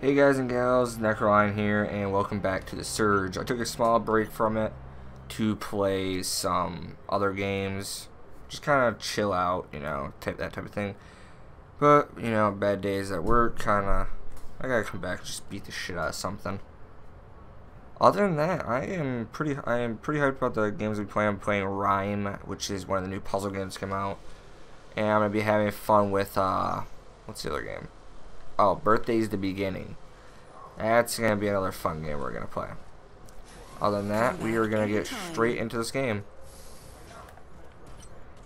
Hey guys and gals, Necro Lion here, and welcome back to The Surge. I took a small break from it to play some other games, just kind of chill out, you know, type that type of thing. But, you know, bad days at work, kind of, I gotta come back and just beat the shit out of something. Other than that, I am pretty, I am pretty hyped about the games we play. I'm playing RiME, which is one of the new puzzle games that come out, and I'm gonna be having fun with, uh, what's the other game? Oh, Birthdays the Beginning. That's going to be another fun game we're going to play. Other than that, we are going to get straight into this game.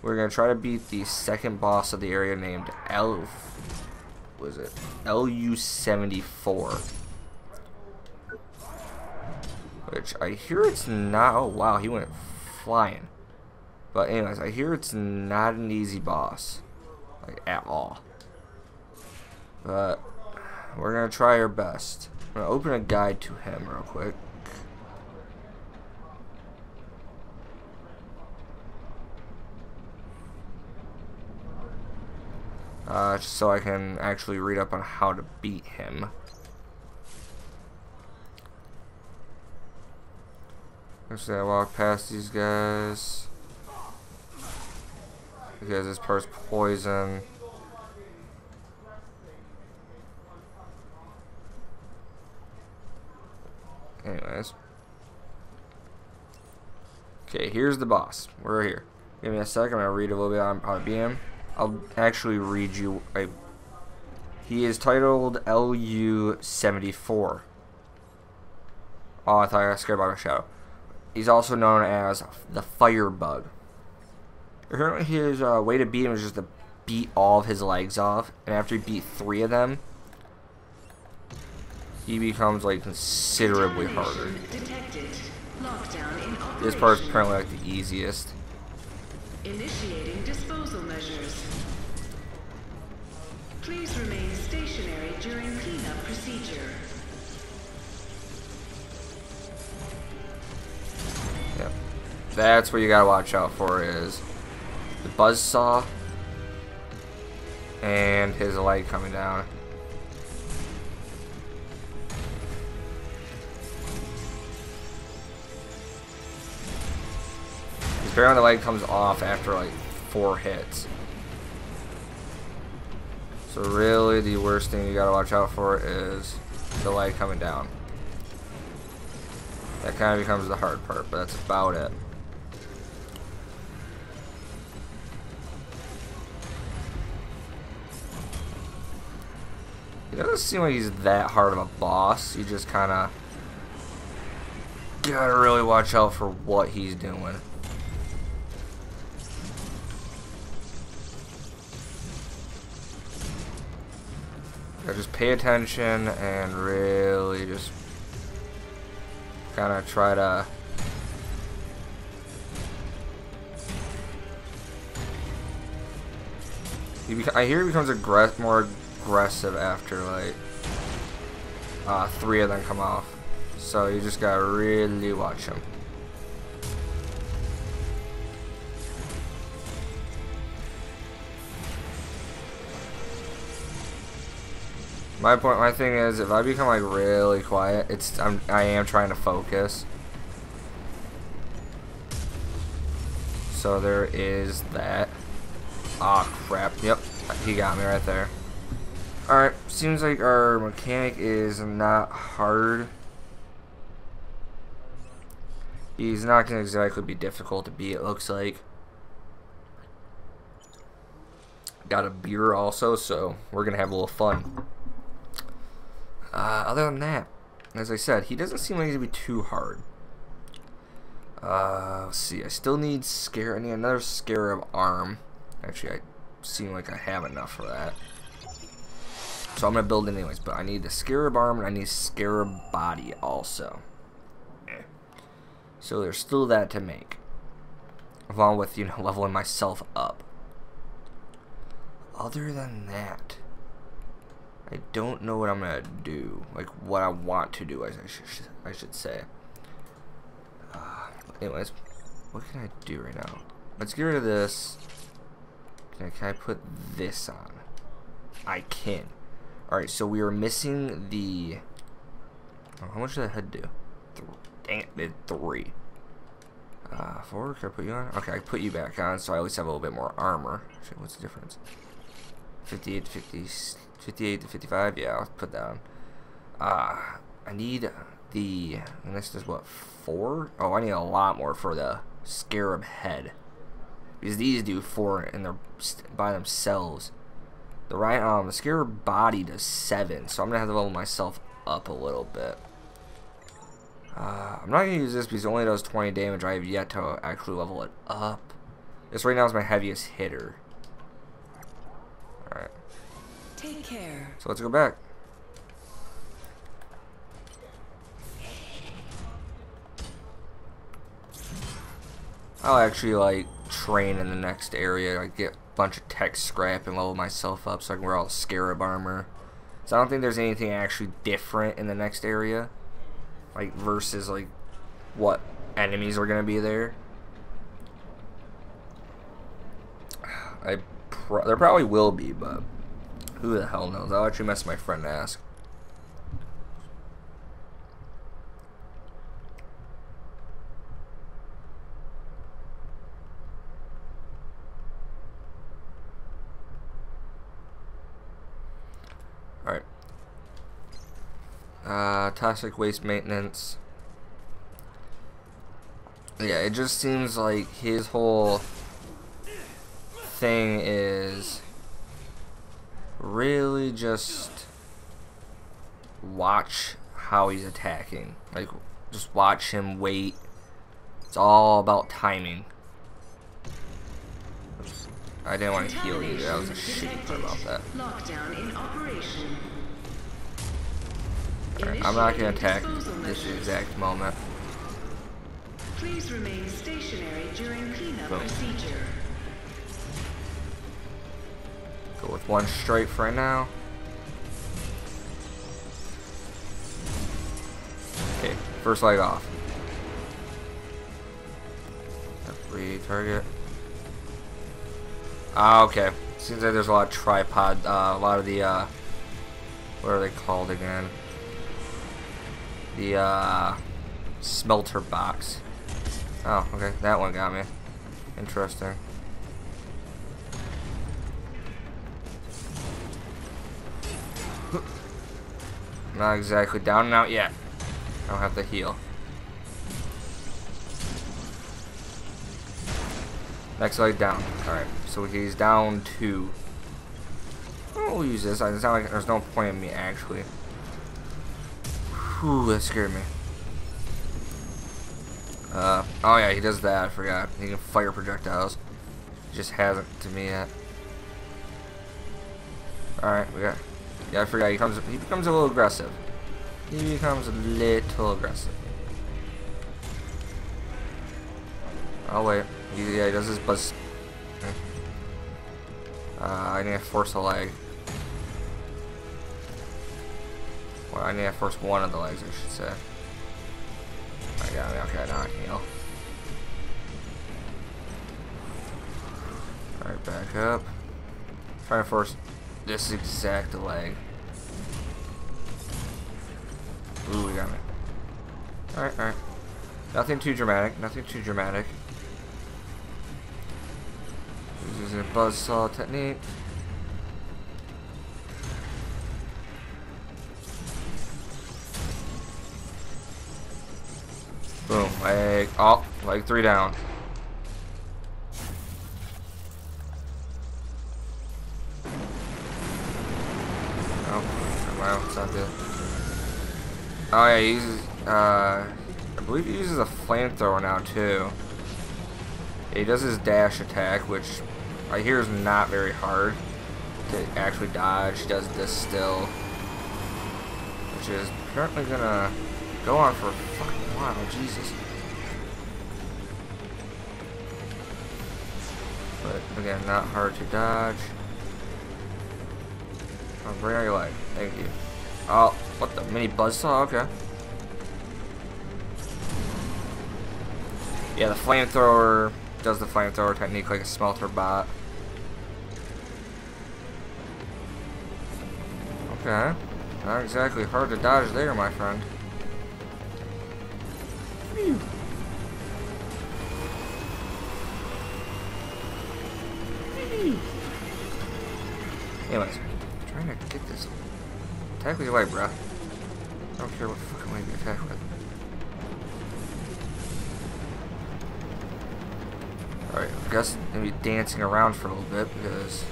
We're going to try to beat the second boss of the area named L... Was it? LU-74. Which, I hear it's not... Oh, wow, he went flying. But anyways, I hear it's not an easy boss. Like, at all. But we're going to try our best. I'm going to open a guide to him real quick. Uh, just so I can actually read up on how to beat him. Actually, I walk past these guys. Because this part's poison. Anyways. Okay, here's the boss. We're here. Give me a sec. I'm going to read a little bit on how to beat him. I'll actually read you a... He is titled LU-74. Oh, I thought I got scared by a shadow. He's also known as the Firebug. Apparently his uh, way to beat him is just to beat all of his legs off. And after you beat three of them, he becomes like considerably harder. This part is apparently like the easiest. Initiating disposal measures. Please remain stationary during cleanup procedure. Yep. That's what you gotta watch out for is the buzz saw and his light coming down. Apparently the light comes off after like four hits. So really the worst thing you gotta watch out for is the light coming down. That kind of becomes the hard part, but that's about it. It doesn't seem like he's that hard of a boss. You just kind of gotta really watch out for what he's doing. Just pay attention and really just kind of try to I hear he becomes aggress more aggressive after like uh, three of them come off. So you just gotta really watch him My point, my thing is, if I become like really quiet, it's I'm I am trying to focus. So there is that. Ah, oh, crap. Yep, he got me right there. Alright, seems like our mechanic is not hard. He's not going to exactly be difficult to beat, it looks like. Got a beer also, so we're going to have a little fun. Uh, other than that, as I said, he doesn't seem like he's to be too hard. Uh, let's see. I still need scare. I need another scarab arm. Actually, I seem like I have enough for that. So I'm gonna build it anyways. But I need the scarab arm and I need scarab body also. So there's still that to make, along with you know leveling myself up. Other than that, I don't know what I'm gonna do. Like what I want to do, I, should I should say. Uh, anyways, what can I do right now? Let's get rid of this. Can I, can I put this on? I can. Alright, so we are missing the... Oh, how much did that head do? Th dang it, did three. Uh, four, can I put you on? Okay, I put you back on, so I at least have a little bit more armor. Shit, what's the difference? 58 to 50, 58 to 55? Yeah, I'll put that on. Uh, I need the, and this is what, four? Oh, I need a lot more for the scarab head. Because these do four and they're by themselves. The right um the scarab body does seven, so I'm gonna have to level myself up a little bit. Uh, I'm not gonna use this because it only does 20 damage. I have yet to actually level it up. This right now is my heaviest hitter. Alright. Take care. So let's go back. I'll actually like train in the next area. I get a bunch of tech scrap and level myself up so I can wear all scarab armor. So I don't think there's anything actually different in the next area. Like versus like what enemies are gonna be there. I pro there probably will be, but who the hell knows? I'll actually mess my friend and ask. Alright. Uh, toxic waste maintenance. Yeah, it just seems like his whole thing is really just watch how he's attacking. Like, just watch him wait. It's all about timing. Oops. I didn't want to heal you. That was a shitty part about that. Lockdown in operation. I'm not going to attack this exact moment. Please remain stationary during cleanup Boom. procedure. Go with one straight for right now. Okay, first leg off. Every target. Ah, okay. Seems like there's a lot of tripod, uh, a lot of the, uh, what are they called again? The, uh, smelter bot. Oh, okay, that one got me. Interesting. Not exactly down and out yet. I don't have to heal. Next leg down. Alright, so he's down two. We'll use this. It's not like there's no point in me actually. Whew, that scared me. Uh, oh yeah, he does that. I forgot. He can fire projectiles. He just hasn't to me yet. Alright, we got. Yeah, I forgot. He comes. He becomes a little aggressive. He becomes a little aggressive. Oh wait. He, yeah, he does his buzz. Uh, I need to force a leg. Well, I need to force one of the legs, I should say. I got me. Okay, now I can heal. Alright, back up. Trying to force this exact leg. Ooh, we got it. Alright, alright. Nothing too dramatic. Nothing too dramatic. This is a buzzsaw technique. Boom. Leg. Oh, leg three down. Oh, wow, it's not good. Oh yeah, he uses, uh, I believe he uses a flamethrower now too. He does his dash attack, which I hear is not very hard to actually dodge. He does this still, which is apparently gonna go on for a fucking while. Jesus. But again, not hard to dodge. Oh, bring your leg. Thank you. Oh, what the mini buzzsaw? Okay. Yeah, the flamethrower does the flamethrower technique like a smelter bot. Okay. Not exactly hard to dodge there, my friend. Anyways, trying to get this. Your light, bruh. Alright, I guess gonna be dancing around for a little bit because.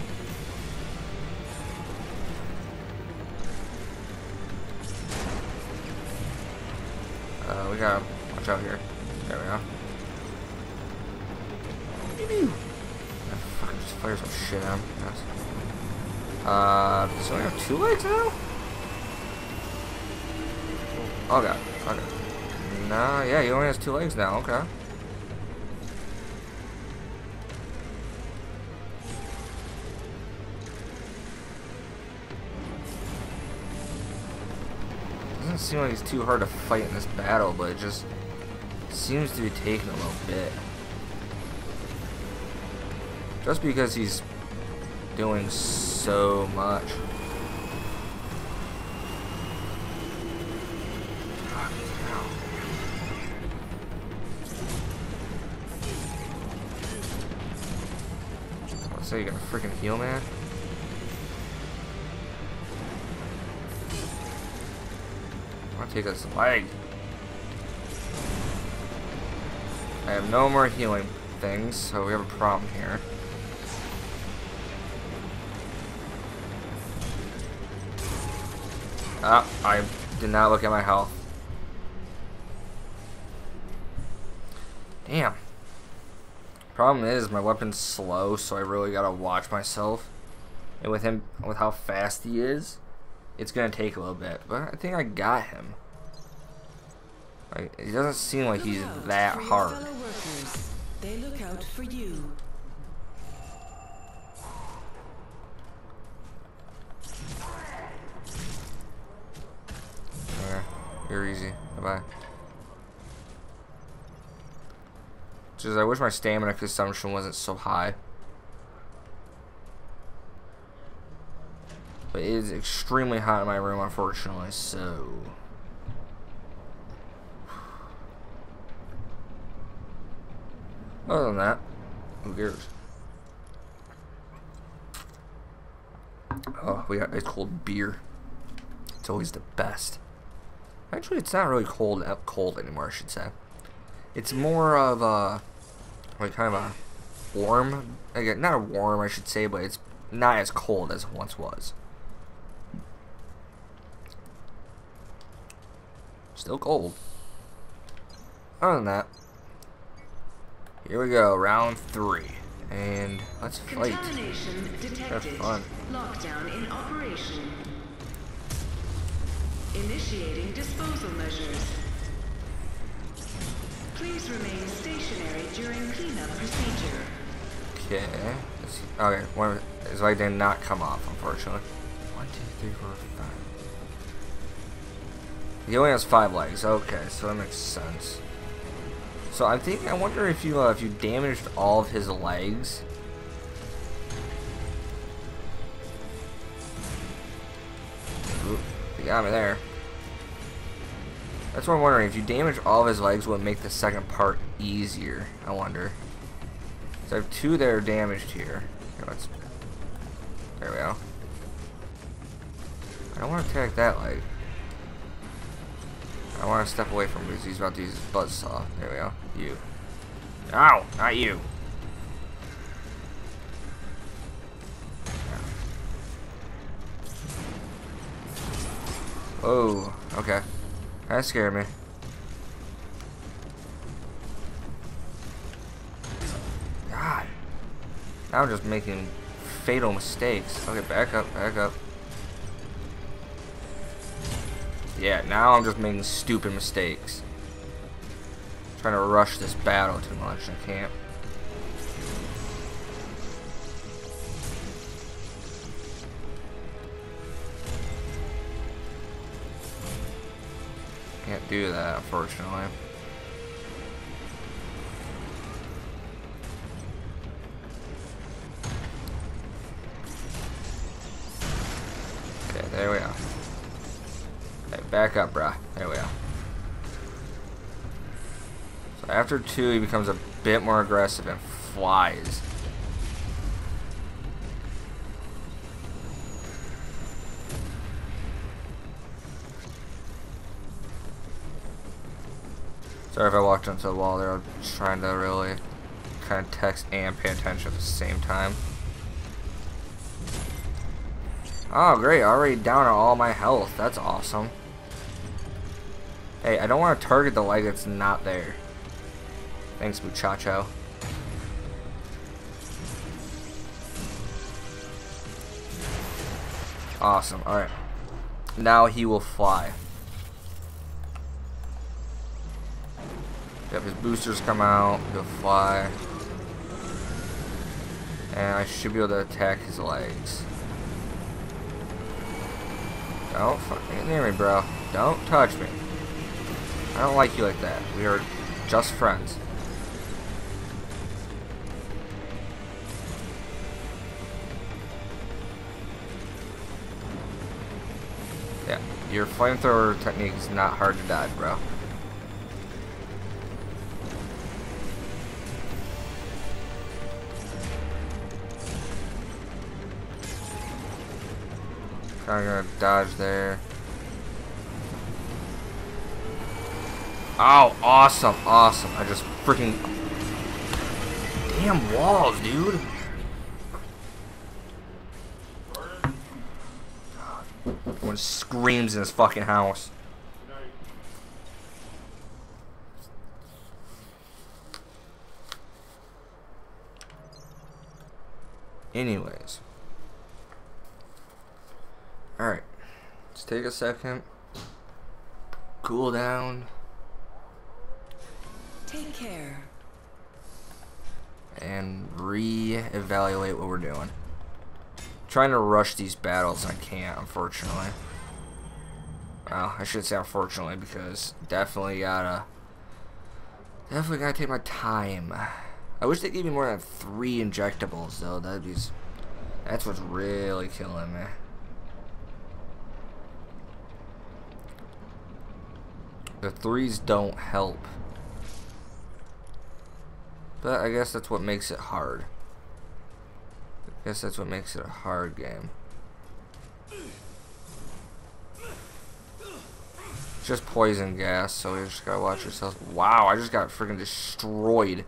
Uh, we gotta watch out here. There we go. That fucking just fire some shit him. Yes. Uh, he only have two legs now? Oh god, okay. Nah, yeah, he only has two legs now, okay. Seem like he's too hard to fight in this battle, but it just seems to be taking a little bit. Just because he's doing so much. Hell. Say you're gonna freaking heal, man. Take this leg. I have no more healing things, so we have a problem here. Ah, I did not look at my health. Damn. Problem is, my weapon's slow, so I really gotta watch myself. And with him, with how fast he is, it's gonna take a little bit. But I think I got him. Like, it doesn't seem like he's that hard. They look out for you. Okay, you're easy. Bye-bye. Just, I wish my stamina consumption wasn't so high. But it is extremely hot in my room, unfortunately, so... Other than that, who cares? Oh, we got ice cold beer. It's always the best. Actually, it's not really cold uh, cold anymore, I should say. It's more of a like kind of a warm, again, not a warm, I should say, but it's not as cold as it once was. Still cold. Other than that, here we go, round three, and let's fight. Detected. fun. Lockdown in operation. Initiating disposal measures. Please remain stationary during cleanup procedure. Okay. Okay, one his leg did not come off, unfortunately. One, two, three, four, five. He only has five legs. Okay, so that makes sense. So I think I wonder if you uh, if you damaged all of his legs. Ooh, you got me there. That's what I'm wondering. If you damage all of his legs, would make the second part easier? I wonder. So I have two that are damaged here. Here, let's. There we go. I don't want to attack that leg. I want to step away from him because he's about to use his buzzsaw. There we go. You. Ow! Not you. Oh, okay. That scared me. God. Now I'm just making fatal mistakes. Okay, back up, back up. Yeah, now I'm just making stupid mistakes. Trying to rush this battle too much. I can't. Can't do that, unfortunately. Okay, there we are. Back up, bruh. There we go. So after two, he becomes a bit more aggressive and flies. Sorry if I walked into the wall there. I'm trying to really kind of text and pay attention at the same time. Oh, great. Already down on all my health. That's awesome. Hey, I don't want to target the leg that's not there. Thanks, muchacho. Awesome. Alright. Now he will fly. Yep, his boosters come out. He'll fly. And I should be able to attack his legs. Don't fucking near me, bro. Don't touch me. I don't like you like that. We are just friends. Yeah, your flamethrower technique is not hard to dodge, bro. Kinda gonna dodge there. Oh, awesome, awesome. I just freaking... Damn walls, dude. Everyone screams in this fucking house. Anyways. Alright. Let's take a second. Cool down. Take care. And re-evaluate what we're doing. Trying to rush these battles, I can't, unfortunately. Well, I should say unfortunately, because definitely gotta... Definitely gotta take my time. I wish they gave me more than three injectables, though. That'd be... That's what's really killing me. The threes don't help. But I guess that's what makes it hard. I guess that's what makes it a hard game. Just poison gas, so you just gotta watch yourself. Wow, I just got freaking destroyed.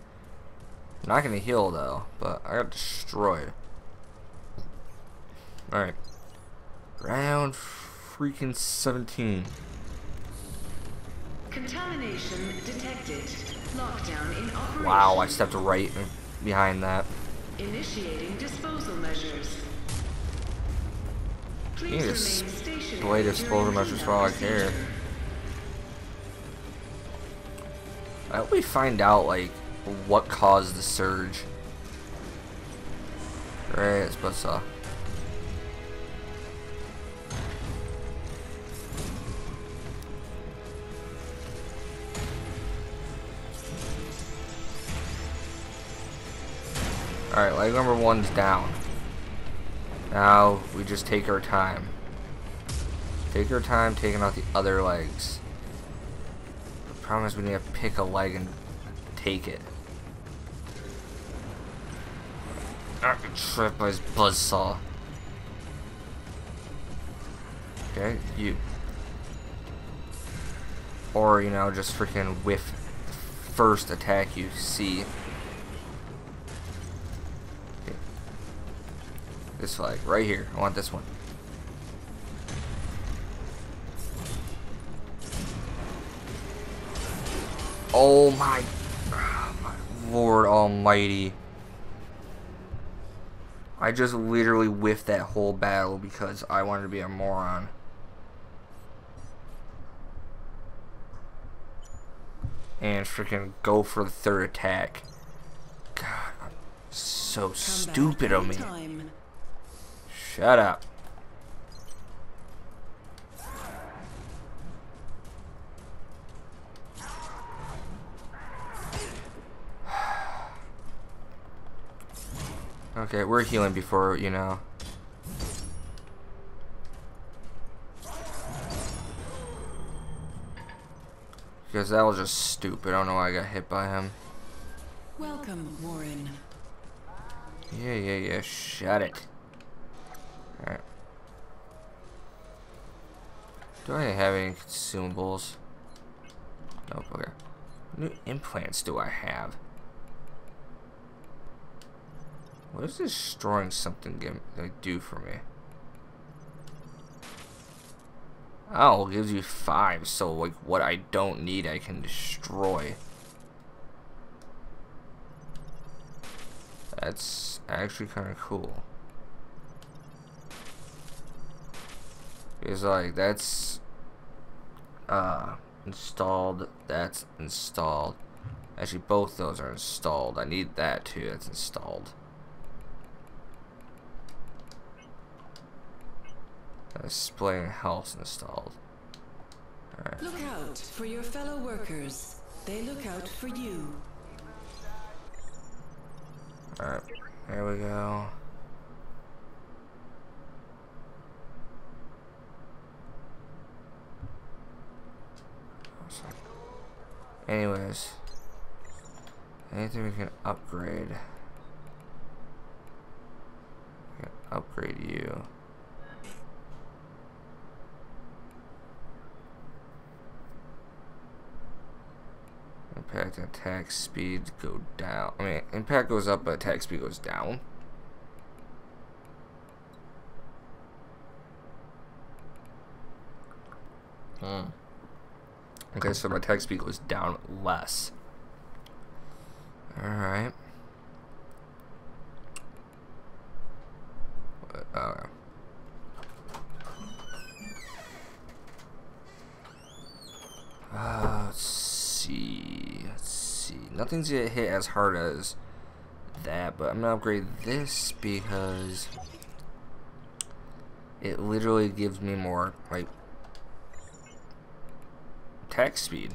Not gonna heal though, but I got destroyed. Alright. Round freaking 17. Contamination detected. Lockdown in operation. Wow, I stepped right behind that. Initiating disposal measures. You Please need to remain s- stationary delay disposal measures for all I care. I hope we find out, like, what caused the surge. Right, it's buzzsaw. Alright, leg number one's down. Now, we just take our time. Take our time taking out the other legs. The problem is we need to pick a leg and take it. Ah, Trip by his buzzsaw. Okay, you. Or, you know, just freaking whiff the first attack you see. This flag, right here. I want this one. Oh my, oh my lord almighty. I just literally whiffed that whole battle because I wanted to be a moron. And freaking go for the third attack. God, I'm so stupid of me. Time. Shut up. Okay, we're healing before, you know. Because that was just stupid. I don't know why I got hit by him. Welcome, Warren. Yeah, yeah, yeah. Shut it. Alright. Do I have any consumables? Nope, okay. What new implants do I have? What is destroying something like, do for me? Oh, it gives you five, so like what I don't need I can destroy. That's actually kind of cool. It's like that's uh installed, that's installed. Actually both those are installed. I need that too, that's installed. Displaying health installed. Alright. Look out for your fellow workers. They look out for you. Alright. There we go. Anyways. Anything we can upgrade. We can upgrade you. Impact and attack speed go down. I mean, impact goes up, but attack speed goes down. Hmm. Okay, so my attack speed goes down less. Alright. Okay. Uh, let's see. Let's see. Nothing's gonna hit as hard as that, but I'm gonna upgrade this because it literally gives me more like attack speed.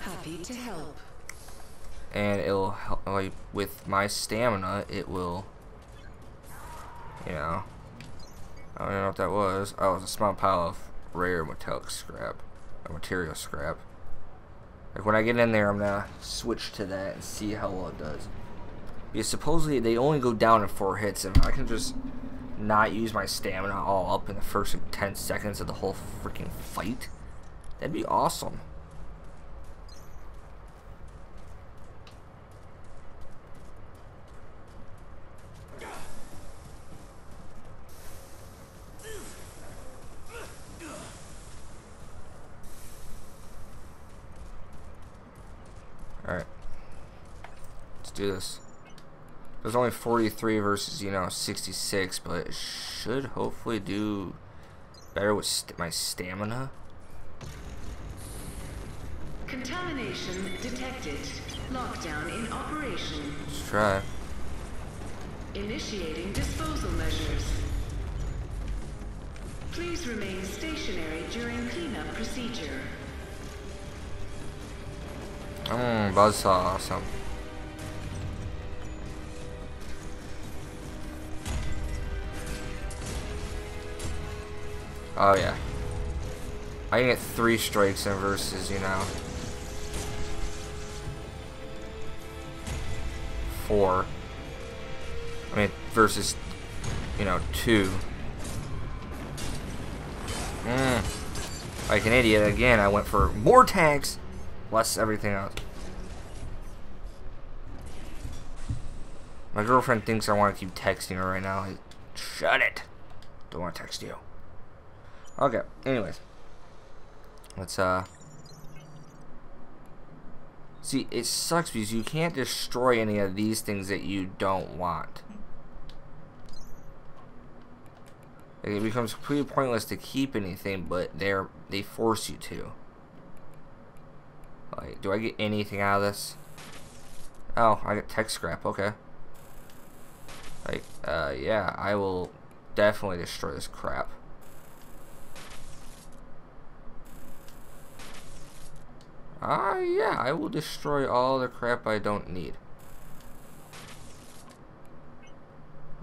Happy to help. And it'll help like with my stamina it will you know I don't know what that was. Oh, it was a small pile of rare metallic scrap. Or material scrap. Like when I get in there, I'm gonna switch to that and see how well it does. Because supposedly they only go down in four hits, and I can just not use my stamina all up in the first 10 seconds of the whole freaking fight, that'd be awesome. Alright. Let's do this. There's only 43 versus, you know, 66, but it should hopefully do better with st my stamina. Contamination detected. Lockdown in operation. Let's try. Initiating disposal measures. Please remain stationary during cleanup procedure. Mmm, buzzsaw, awesome. Oh yeah. I can get three strikes in versus, you know. Four. I mean, versus, you know, two. Mm. Like an idiot, again, I went for more tanks, less everything else. My girlfriend thinks I want to keep texting her right now. Shut it. Don't want to text you. Okay, anyways. Let's, uh... See, it sucks because you can't destroy any of these things that you don't want. It becomes completely pointless to keep anything, but they're they force you to. Like, do I get anything out of this? Oh, I get tech scrap, okay. Like, uh, yeah, I will definitely destroy this crap. Ah, uh, yeah, I will destroy all the crap I don't need.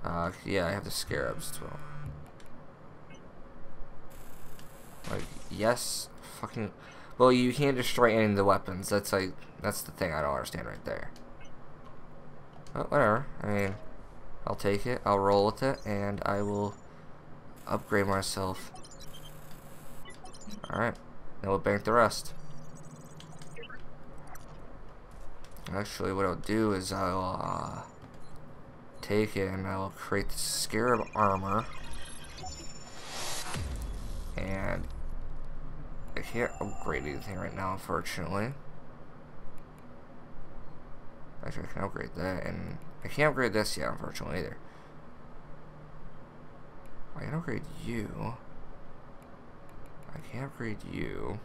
Uh, yeah, I have the scarabs as well. Like, yes, fucking. Well, you can't destroy any of the weapons. That's like, that's the thing I don't understand right there. But whatever. I mean, I'll take it. I'll roll with it, and I will upgrade myself. Alright. now we'll bank the rest. Actually, what I'll do is I'll uh, take it and I'll create the Scarab armor. And I can't upgrade anything right now, unfortunately. Actually, I can upgrade that, and I can't upgrade this yet, unfortunately, either. I can upgrade you. I can't upgrade you.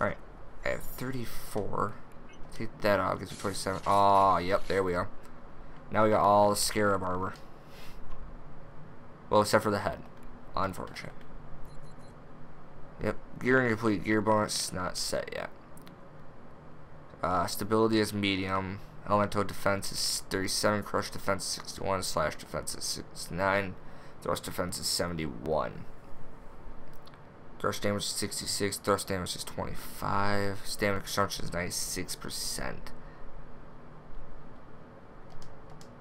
Alright, I have 34. Take that off, gets me 27. Oh, yep, there we go. Now we got all the Scarab armor. Well, except for the head. Unfortunate. Yep, gear complete. Gear bonus not set yet. Uh, stability is medium. Elemental defense is 37. Crush defense 61. Slash defense is 69. Thrust defense is 71. Thrust damage is 66. Thrust damage is 25. Stamina consumption is 96%.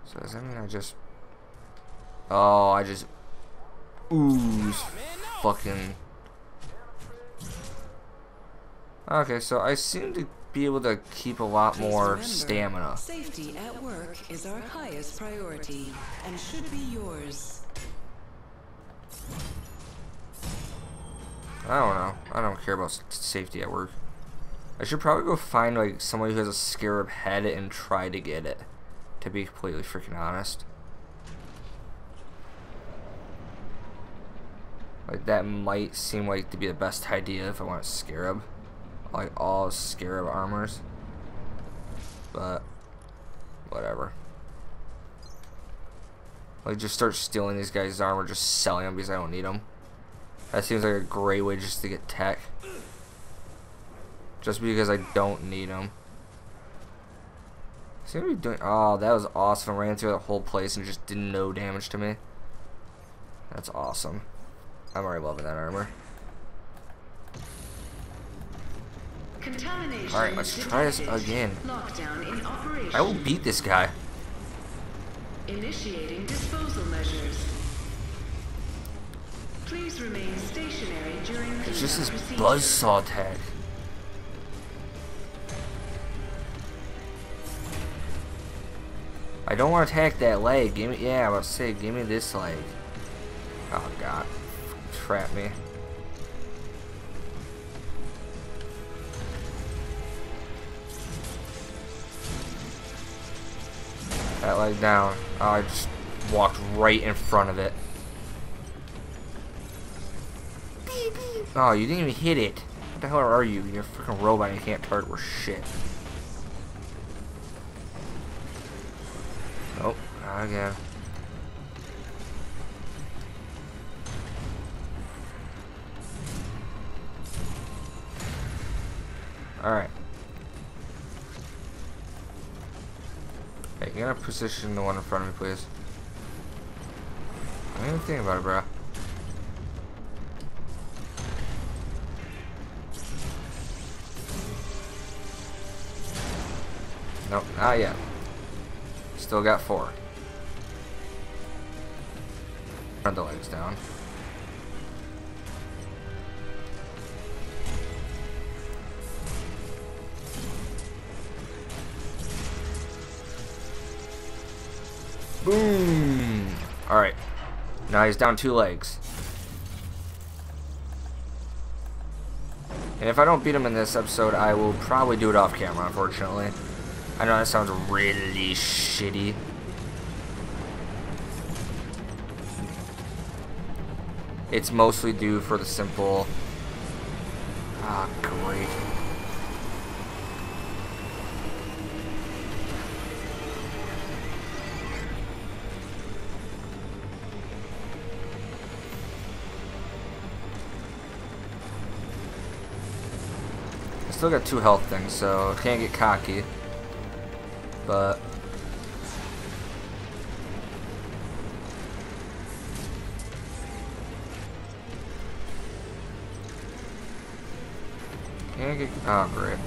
So does that mean I just... Oh, I just ooze fucking... Okay, so I seem to be able to keep a lot more remember, stamina. Safety at work is our highest priority and should be yours. I don't know. I don't care about safety at work. I should probably go find like somebody who has a scarab head and try to get it. To be completely freaking honest. Like that might seem like to be the best idea if I want a scarab. Like all scarab armors. But whatever. Like just start stealing these guys' armor, just selling them because I don't need them. That seems like a great way just to get tech. Just because I don't need them. Seem to be doing. Oh, that was awesome. Ran through the whole place and just did no damage to me. That's awesome. I'm already loving that armor. Alright, let's try this again. In. I will beat this guy. Initiating disposal measures. Please remain stationary during It's just this buzzsaw tag. I don't want to attack that leg. Give me, yeah, I was say, give me this leg. Oh god, trap me. That leg down. Oh, I just walked right in front of it. Oh, you didn't even hit it. What the hell are you? You're a freaking robot and you can't target or shit. Nope, not again. Alright. Hey, you gotta position the one in front of me, please. I didn't even think about it, bro. Not yet. Still got four. Turn the legs down. Boom! Alright. Now he's down two legs. And if I don't beat him in this episode, I will probably do it off camera, unfortunately. I know that sounds really shitty. It's mostly due for the simple... Ah, great. I still got two health things, so can't get cocky but can I get oh great.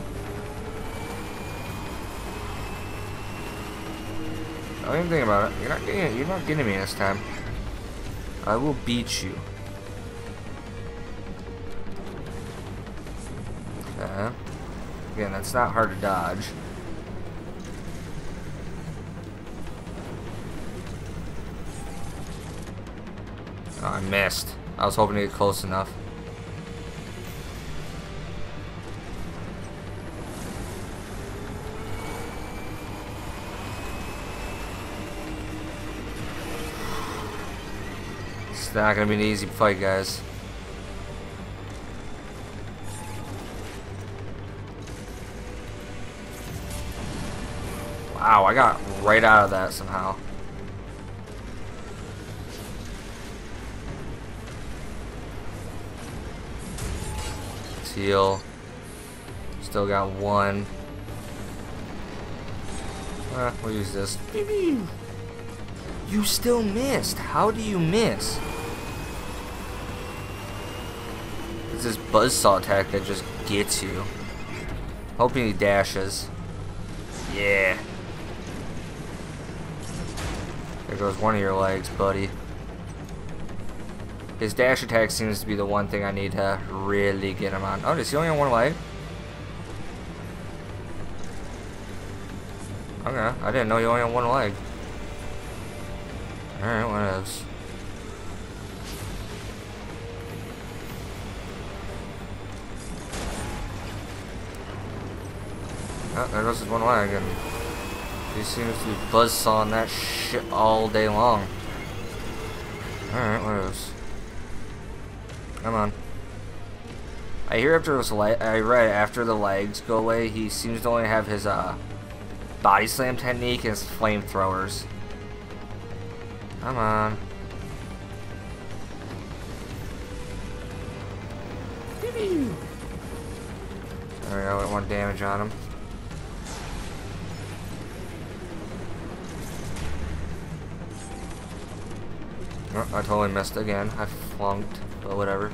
didn't think about it. You're not getting you're not getting me this time. I will beat you. Okay. Again, that's not hard to dodge. Missed. I was hoping to get close enough. It's not gonna be an easy fight, guys. Wow, I got right out of that somehow. Still got one. Uh, we'll use this. You still missed. How do you miss? It's this buzzsaw attack that just gets you. Hoping he dashes. Yeah. There goes one of your legs, buddy. His dash attack seems to be the one thing I need to really get him on. Oh, does he only have one leg? Okay, I didn't know he only had one leg. Alright, what else? Oh, there goes his one leg, and he seems to be buzzsawing that shit all day long. Alright, what else? Come on. I hear after those le I read after the legs go away, he seems to only have his uh body slam technique and his flamethrowers. Come on. There we go, one damage on him. Oh, I totally missed again. I flunked, but whatever.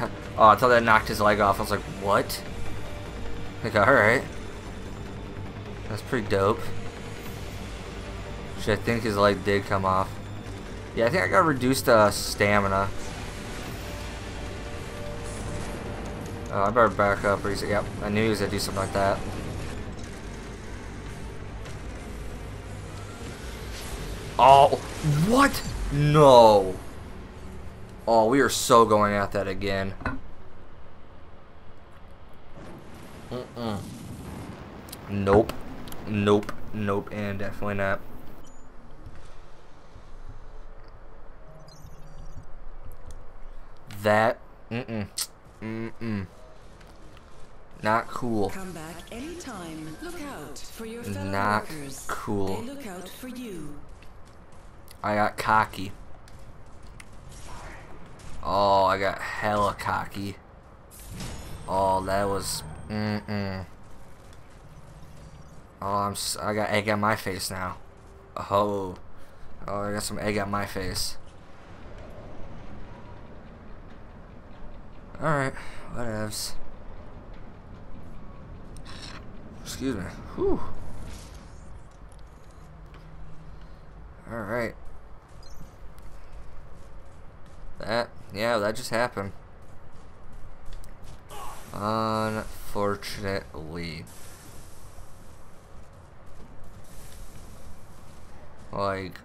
oh, I thought that knocked his leg off. I was like, what? Like, alright. That's pretty dope. Which I think his leg did come off. Yeah, I think I got reduced uh, stamina. Oh, I better back up. Yep, I knew he was gonna do something like that. Oh, what? No. Oh, we are so going at that again. Mm-mm. Nope. Nope. Nope. And definitely not. That. Mm-mm. Mm-mm. Not cool. Come back anytime. Look out for your fellow Not workers. cool. They look out for you. I got cocky. Oh, I got hella cocky. Oh, that was mm-mm. Oh, I'm I got egg on my face now. Oh. Oh, I got some egg on my face. Alright, whatevs. Excuse me. Whew. Alright. That, yeah, that just happened. Unfortunately. Like,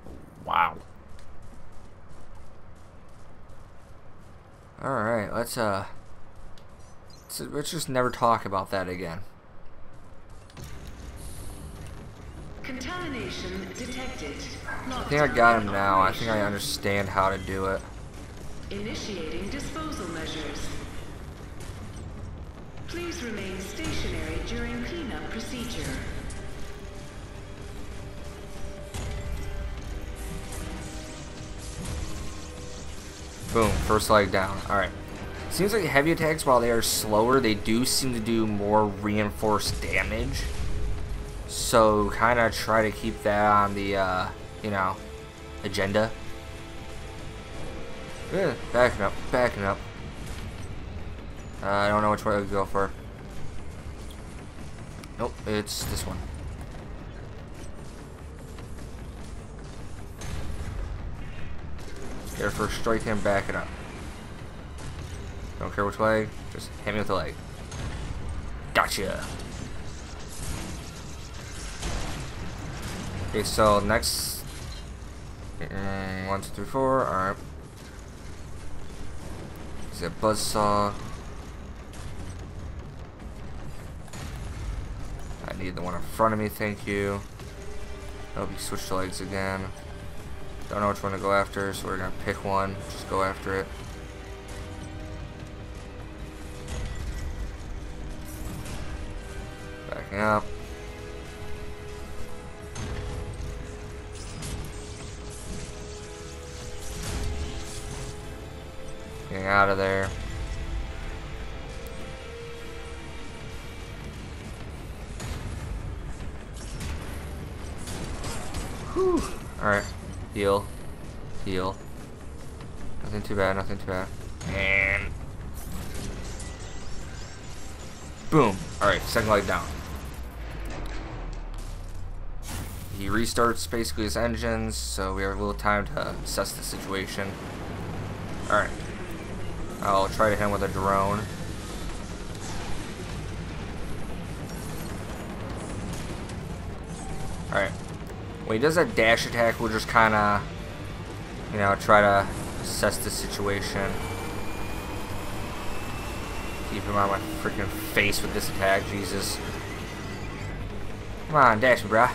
wow. Alright, let's, uh, let's, let's just never talk about that again. Contamination detected. I think I got him now. I think I understand how to do it. Initiating disposal measures. Please remain stationary during cleanup procedure. Boom, first leg down. Alright. Seems like heavy attacks, while they are slower, they do seem to do more reinforced damage. So, kind of try to keep that on the, uh, you know, agenda. Yeah, backing up, backing up. Uh, I don't know which way to go for. Nope, it's this one. For straight him, back it up. Don't care which leg, just hit me with the leg. Gotcha. Okay, so next mm, one, two, three, four. All Is it buzzsaw? I need the one in front of me. Thank you. Nope, you switch legs again. Don't know which one to go after, so we're gonna pick one. Just go after it. Out of there. Alright. Heal. Heal. Nothing too bad, nothing too bad. And... Boom. Alright, second leg down. He restarts basically his engines, so we have a little time to assess the situation. I'll try to hit him with a drone. Alright. When he does that dash attack, we'll just kind of, you know, try to assess the situation. Keep him on my freaking face with this attack, Jesus. Come on, dash me, brah.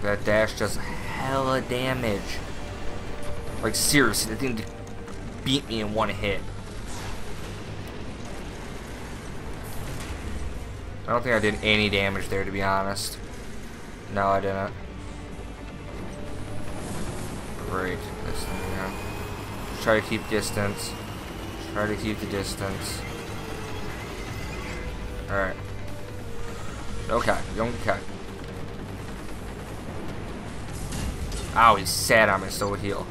That dash does hella damage. Like, seriously, the thing beat me in one hit. I don't think I did any damage there, to be honest. No, I didn't. Great. This thing again. Just try to keep distance. Just try to keep the distance. Alright. Okay, don't get Ow, he sat on me, so would heal.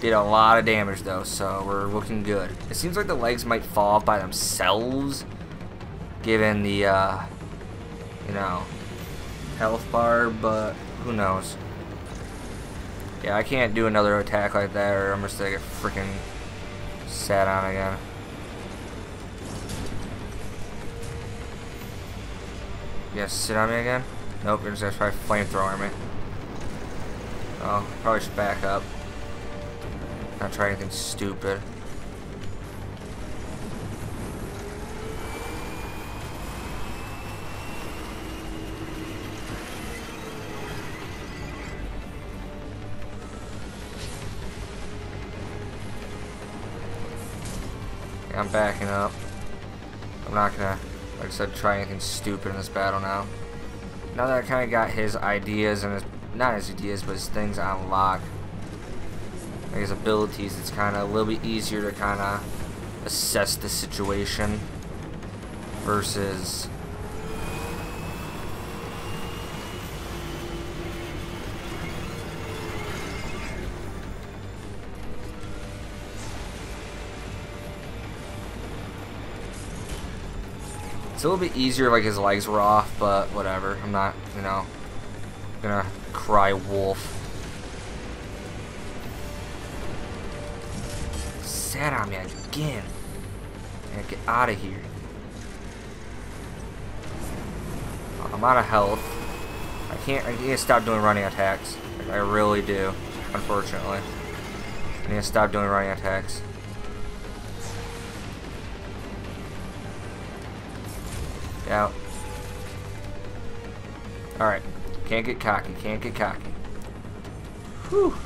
Did a lot of damage though, so we're looking good. It seems like the legs might fall off by themselves, given the, uh, you know, health bar, but who knows. Yeah, I can't do another attack like that, or I'm just gonna get freaking sat on again. Yes, sit on me again? Nope, you're just gonna try flamethrower me. Oh, probably should back up. Not try anything stupid. I'm backing up. I'm not gonna, like I said, try anything stupid in this battle now. Now that I kind of got his ideas and his, not his ideas, but his things on lock, his abilities, it's kind of a little bit easier to kind of assess the situation versus It's a little bit easier like his legs were off, but whatever. I'm not, you know, gonna cry wolf. Sat on me again. And get out of here. I'm out of health. I can't. I need to stop doing running attacks. Like, I really do. Unfortunately, I need to stop doing running attacks. Out. Alright. Can't get cocky. Can't get cocky. Whew.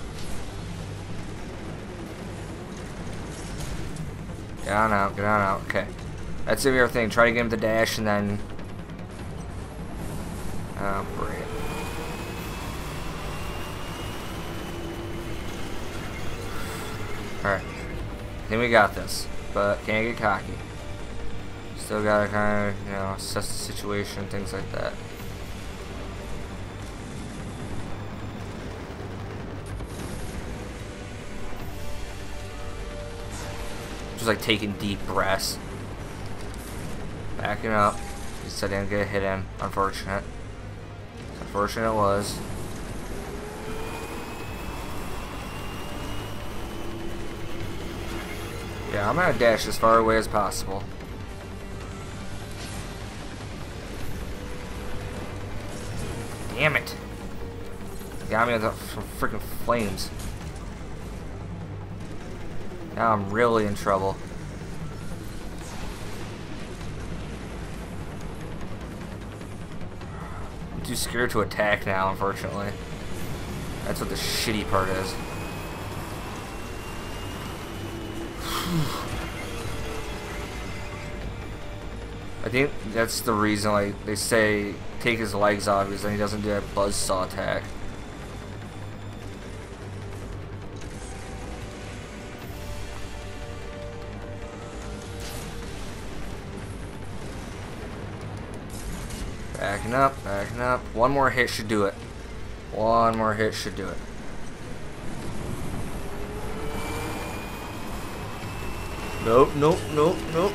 Get on out. Get on out. Okay. That's the other thing. Try to get him the dash and then... Oh, great. Alright. I think we got this. But can't get cocky. Still gotta kind of, you know, assess the situation, things like that. Just like taking deep breaths. Backing up. Just I didn't get a hit in. Unfortunate. Unfortunate it was. Yeah, I'm gonna dash as far away as possible. Damn it. Got me with the freaking flames. Now I'm really in trouble. I'm too scared to attack now, unfortunately. That's what the shitty part is. I think that's the reason, like, they say take his legs off because then he doesn't do that buzzsaw attack. Backing up, backing up. One more hit should do it. One more hit should do it. Nope, nope, nope, nope,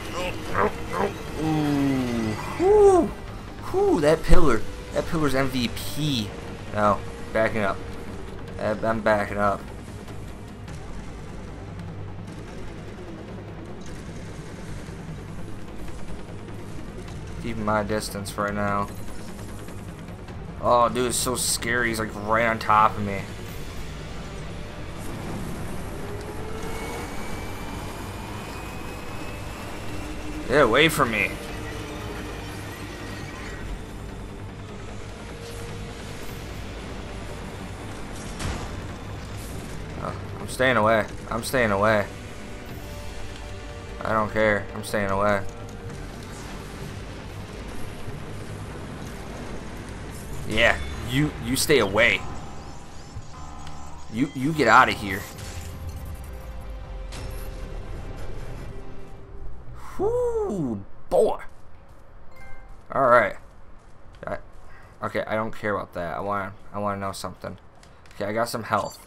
nope, nope. Ooh. Whew. Whew, that pillar. That pillar's MVP. No, backing up. I'm backing up. Keeping my distance right now. Oh, dude, it's so scary. He's like right on top of me. Get away from me. Oh, I'm staying away. I'm staying away. I don't care. I'm staying away. Yeah, you you stay away. You you get out of here. Whoo, boy. All right. Okay, I don't care about that. I want I want to know something. Okay, I got some health.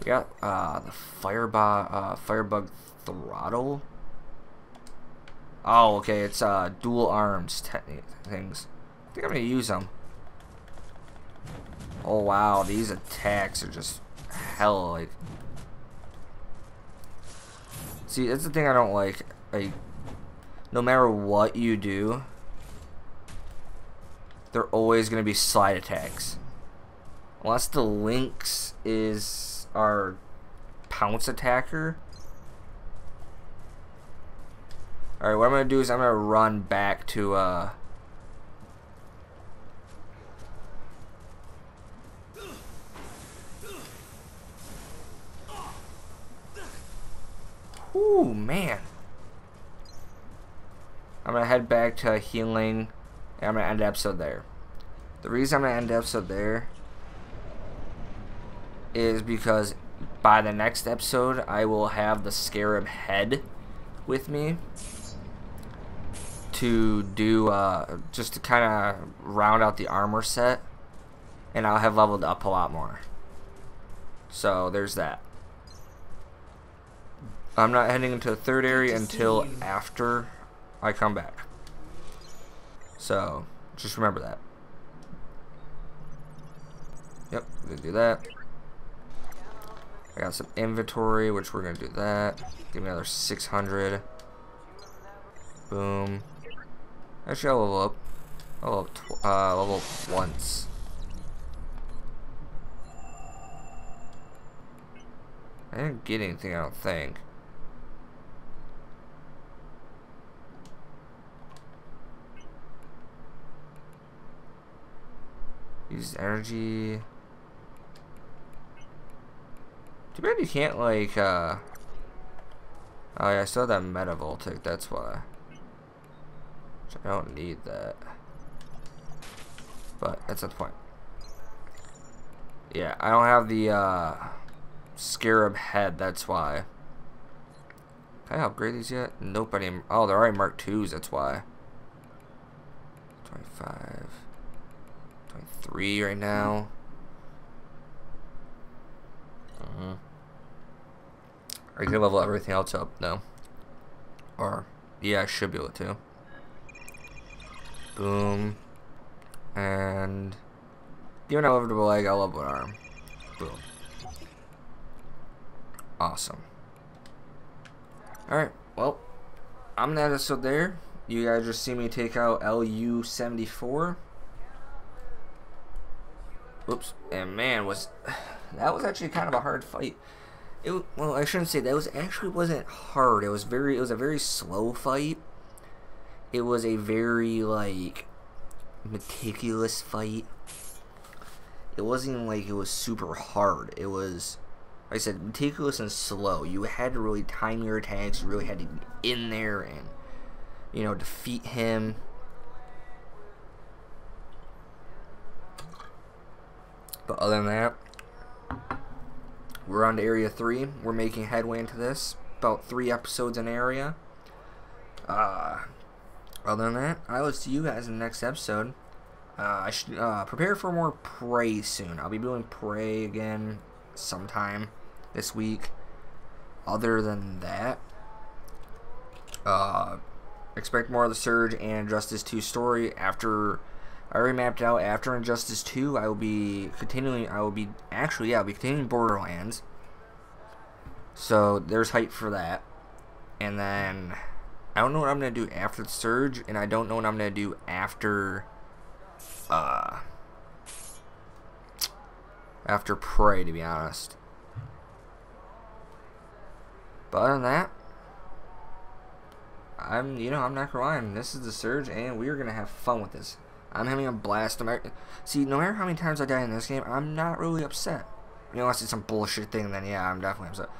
We got uh the firebug uh firebug throttle. Oh, okay, it's uh dual arms things. I think I'm gonna use them. Oh wow, these attacks are just hell like. See, that's the thing I don't like. Like, no matter what you do, they're always gonna be slide attacks. Unless the Lynx is our pounce attacker. Alright, what I'm gonna do is I'm gonna run back to uh Ooh, man. I'm going to head back to healing, and I'm going to end the episode there. The reason I'm going to end the episode there is because by the next episode, I will have the Scarab head with me to do, uh, just to kind of round out the armor set, and I'll have leveled up a lot more. So, there's that. I'm not heading into the third area until after I come back. So, just remember that. Yep, gonna do that. I got some inventory, which we're gonna do that. Give me another 600. Boom. Actually, I'll level up. I'll level up, uh, level up once. I didn't get anything, I don't think. Use energy. Too bad you can't like uh Oh yeah, I still have that meta voltic, that's why. Which I don't need that. But that's not the point. Yeah, I don't have the uh scarab head, that's why. Can I upgrade these yet? Nope, I didn't. Oh, they're already marked 2s, that's why. 25 three right now. Uh -huh. Are you gonna level everything else up? No. Or, yeah, I should be able to. Boom. And, given I love double leg, I'll level one arm. Boom. Awesome. Alright, well, I'm in that episode there. You guys just see me take out LU-74. Oops. And man, was that was actually kind of a hard fight. It well, I shouldn't say that. It was actually wasn't hard. It was very. It was a very slow fight. It was a very like meticulous fight. It wasn't like it was super hard. It was, like I said, meticulous and slow. You had to really time your attacks. You really had to get in there and, you know, defeat him. But other than that, we're on to Area 3. We're making headway into this. About three episodes in area. Uh, other than that, I will see you guys in the next episode. Uh, I should uh, prepare for more Prey soon. I'll be doing Prey again sometime this week. Other than that, uh, expect more of the Surge and Justice 2 story after I already mapped out after Injustice 2. I will be continuing. I will be actually, yeah, I'll be continuing Borderlands. So there's hype for that. And then I don't know what I'm gonna do after the Surge, and I don't know what I'm gonna do after, uh, after Prey, to be honest. But other than that, I'm, you know, I'm not gonna lie. This is the Surge, and we're gonna have fun with this. I'm having a blast. See, no matter how many times I die in this game, I'm not really upset. You know, unless it's some bullshit thing, then yeah, I'm definitely upset.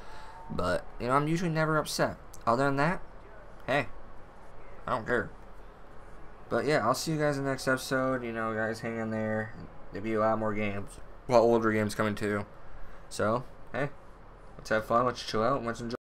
But, you know, I'm usually never upset. Other than that, hey, I don't care. But yeah, I'll see you guys in the next episode. You know, guys, hang in there. There'll be a lot more games. Well, older games coming too. So, hey, let's have fun. Let's chill out. Let's enjoy.